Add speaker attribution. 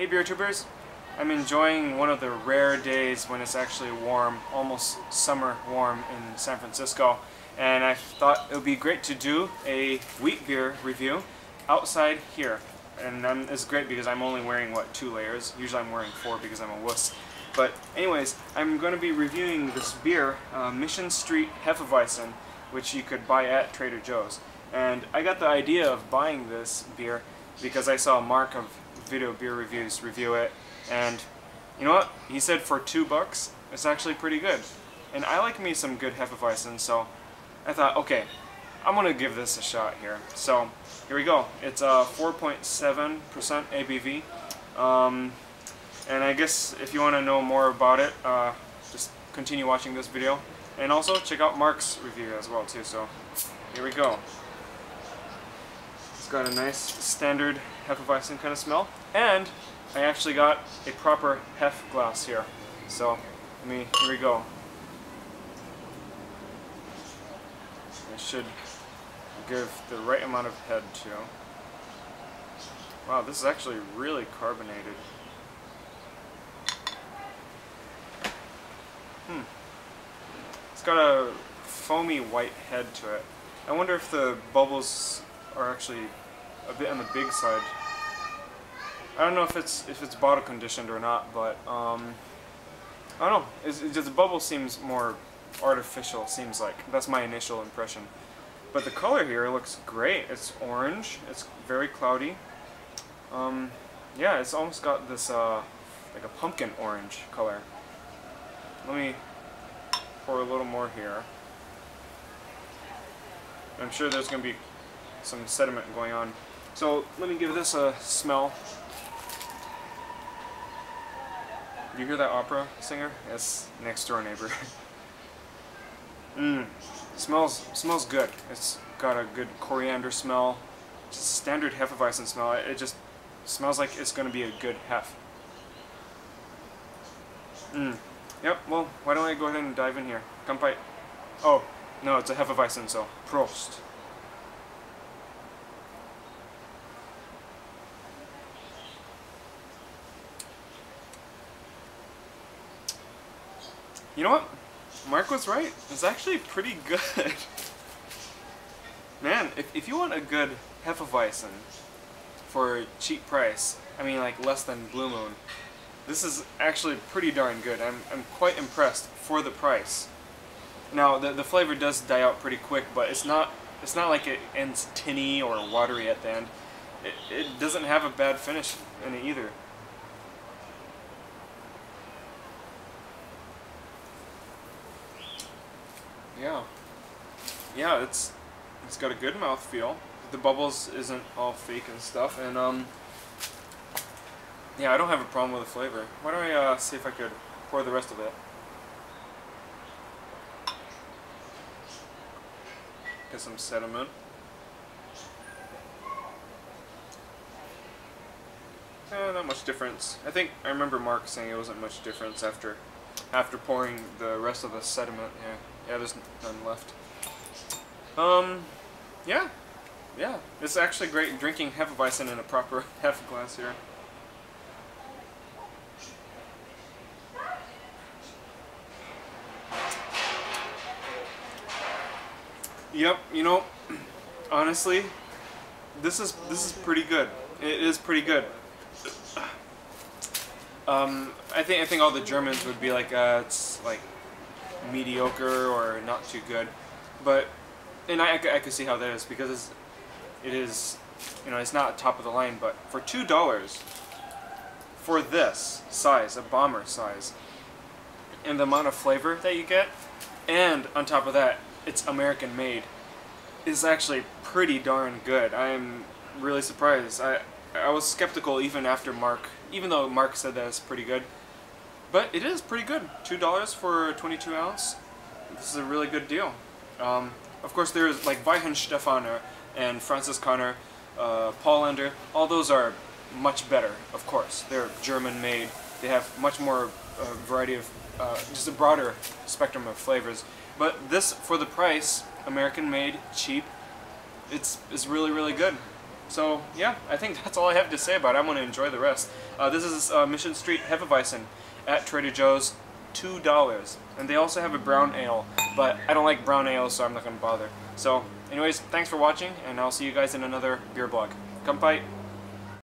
Speaker 1: Hey beer tubers, I'm enjoying one of the rare days when it's actually warm, almost summer warm in San Francisco. And I thought it would be great to do a wheat beer review outside here. And um, it's great because I'm only wearing, what, two layers? Usually I'm wearing four because I'm a wuss. But anyways, I'm going to be reviewing this beer, uh, Mission Street Hefeweizen, which you could buy at Trader Joe's. And I got the idea of buying this beer because I saw a Mark of Video Beer Reviews review it, and you know what? He said for two bucks, it's actually pretty good. And I like me some good Hefeweizen, so I thought, okay, I'm gonna give this a shot here. So here we go. It's a 4.7% ABV. Um, and I guess if you want to know more about it, uh, just continue watching this video. And also check out Mark's review as well too. So here we go. Got a nice standard Hefeweizen kind of smell. And I actually got a proper Hef glass here. So let me, here we go. I should give the right amount of head to. Wow, this is actually really carbonated. Hmm. It's got a foamy white head to it. I wonder if the bubbles are actually a bit on the big side. I don't know if it's if it's bottle conditioned or not, but um, I don't know. It's, it's just the bubble seems more artificial. Seems like that's my initial impression. But the color here looks great. It's orange. It's very cloudy. Um, yeah, it's almost got this uh, like a pumpkin orange color. Let me pour a little more here. I'm sure there's going to be some sediment going on. So let me give this a smell. You hear that opera singer? Yes, next door neighbor. Mmm, smells smells good. It's got a good coriander smell. Just standard Hefeweizen smell. It just smells like it's going to be a good hef. Mmm. Yep, well, why don't I go ahead and dive in here? Kanpai. Oh, no, it's a Hefeweizen, so Prost. You know what? Mark was right. It's actually pretty good. Man, if, if you want a good Hefeweizen for a cheap price, I mean like less than Blue Moon, this is actually pretty darn good. I'm, I'm quite impressed for the price. Now, the, the flavor does die out pretty quick, but it's not it's not like it ends tinny or watery at the end. It, it doesn't have a bad finish in it either. Yeah. Yeah, it's it's got a good mouth feel. The bubbles isn't all fake and stuff, and um, yeah, I don't have a problem with the flavor. Why don't I uh, see if I could pour the rest of it? Get some sediment. Eh, not much difference. I think I remember Mark saying it wasn't much difference after after pouring the rest of the sediment. Yeah, yeah, there's none left. Um, yeah, yeah. It's actually great drinking Hefeweizen in a proper Hef glass here. Yep, you know, honestly, this is this is pretty good. It is pretty good. Um, I think I think all the Germans would be like, uh, it's like mediocre or not too good, but and I, I, could see how that is because it's, it is, you know, it's not top of the line, but for two dollars, for this size, a bomber size, and the amount of flavor that you get, and on top of that, it's American made, is actually pretty darn good. I am really surprised. I I was skeptical even after Mark, even though Mark said that it's pretty good. But it is pretty good. Two dollars for 22 ounce. This is a really good deal. Um, of course, there's like Weihen Weihenstephaner and Franziskaner, uh, Paulaner. All those are much better. Of course, they're German made. They have much more uh, variety of, uh, just a broader spectrum of flavors. But this, for the price, American made, cheap, it's, it's really, really good. So yeah, I think that's all I have to say about it. I'm going to enjoy the rest. Uh, this is uh, Mission Street Hefeweizen at Trader Joe's, two dollars. And they also have a brown ale, but I don't like brown ale, so I'm not gonna bother. So, anyways, thanks for watching, and I'll see you guys in another beer blog. Kanpai.